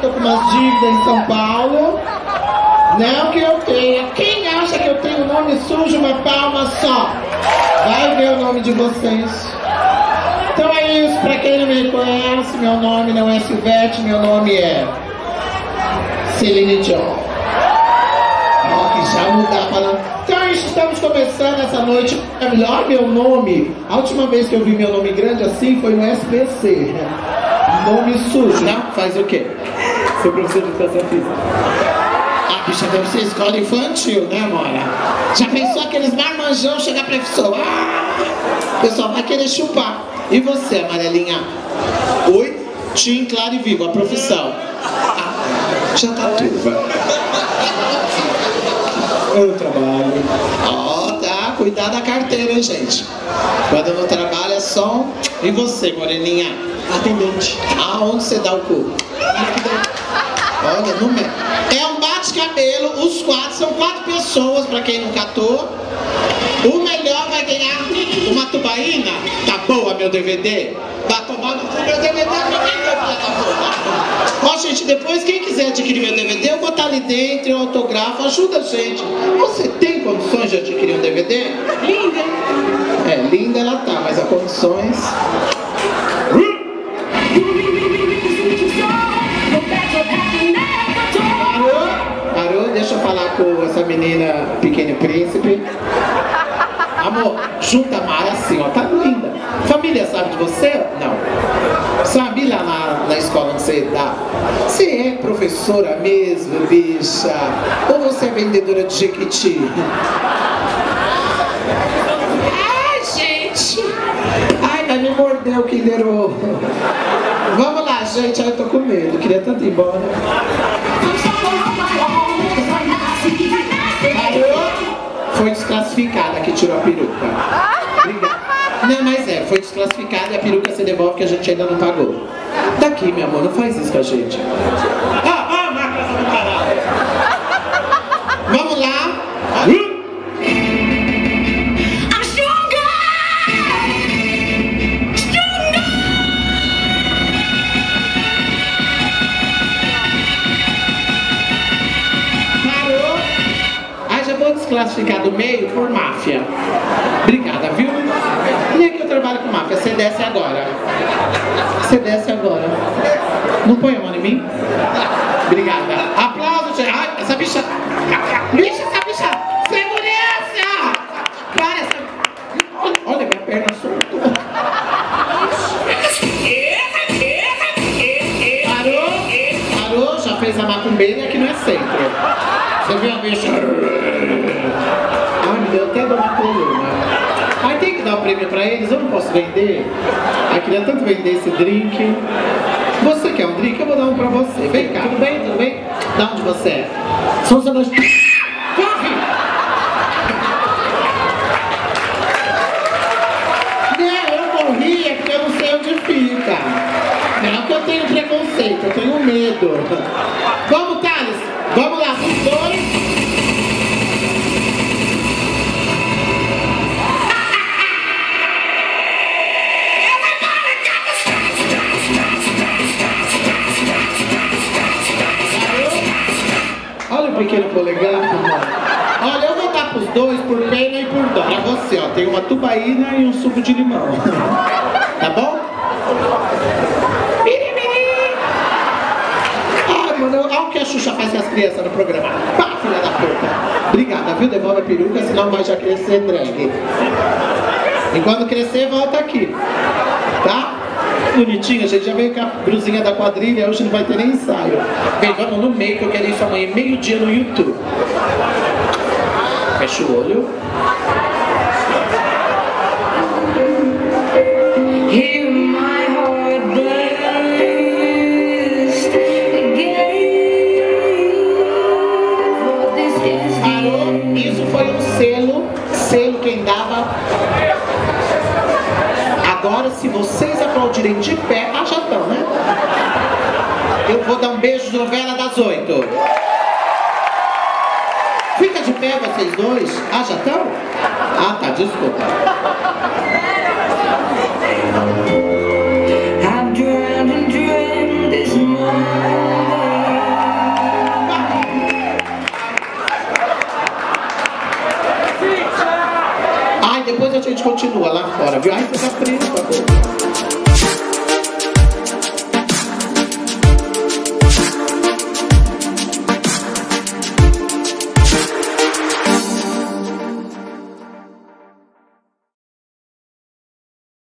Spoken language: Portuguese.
tô com umas dívidas em São Paulo. Não que eu tenha. Quem acha que eu tenho nome sujo, uma palma só? Vai ver o nome de vocês. Então é isso, pra quem não me conhece, meu nome não é Silvete, meu nome é Celine Dion. Ó, que já mudar para Então é estamos começando essa noite. É melhor meu nome. A última vez que eu vi meu nome grande assim foi no SPC. Nome sujo. Não? Faz o quê? Sou professor de educação física. A bicha deve ser escola infantil, né, Mora? Já pensou aqueles marmanjão chegar pra pessoa? Ah, o pessoal vai querer chupar. E você, amarelinha? Oi? Tim, claro e vivo, a profissão. Ah, já tá turva. Eu trabalho. Ó, tá. Cuidar da carteira, hein, gente. Quando não trabalha é só. E você, moreninha? Atendente. Aonde você dá o cu? Olha, no meio. É um bate-cabelo, os quatro, são quatro pessoas, pra quem não catou. O melhor vai ganhar uma tubaína. Tá boa, meu DVD? Vai tomar no cu meu DVD, ninguém deu filha da puta. Ó, gente, depois quem quiser adquirir meu DVD, eu vou estar ali dentro, eu autografo, ajuda a gente. Você tem condições de adquirir um DVD? Linda. É, linda ela tá, mas as condições. Com essa menina Pequeno Príncipe. Amor, junta a Mara assim, ó, tá linda. Família sabe de você? Não. Sabe lá na, na escola onde você dá? Você é professora mesmo, bicha? Ou você é vendedora de Jequiti? Ai, gente! Ai, vai me morder o Kinder Ovo. Vamos lá, gente. Ai, eu tô com medo. Queria tanto ir embora. Foi desclassificada que tirou a peruca. Não, mas é, foi desclassificada e a peruca você devolve que a gente ainda não pagou. Daqui, meu amor, não faz isso com a gente. Desclassificar do meio por máfia. Obrigada, viu? Nem que eu trabalho com máfia. Você desce agora. Você desce agora. Não põe a mão em mim? Obrigada. Aplausos, gente. Ai, essa bicha. Bicha, essa bicha. Segurança! Para essa. Olha, minha perna soltou. Parou? Parou? Já fez a macumbeira aqui não é centro. Você viu a bicha? Pra eles? Eu não posso vender? Ai, queria tanto vender esse drink. Você quer um drink? Eu vou dar um pra você. Vem cá, tudo bem? Tudo bem? Da onde você é? José dos... Corre! Não, eu morri é porque eu não sei onde fica. Não que eu tenho preconceito, eu tenho medo. Vamos pequeno polegar, mano. Olha, eu vou dar pros dois por pena e por dó. Pra você, ó, tem uma tubaína e um suco de limão. Tá bom? Ai, mano, olha o que a Xuxa faz com as crianças no programa. Pá, filha da puta. Obrigada, viu? Devolve a peruca, senão vai já crescer drag. E quando crescer, volta aqui. Tá? Bonitinha, a gente já veio com a brusinha da quadrilha, hoje não vai ter nem ensaio. Vem, vamos no meio que eu quero isso amanhã, meio-dia no YouTube. Fecha o olho. Agora, se vocês aplaudirem de pé, ah, já estão, né? Eu vou dar um beijo de novela das oito. Fica de pé vocês dois. Ah, já estão? Ah, tá, desculpa. gente, a gente continua lá fora, viu? Ai, fica preso, tá bom.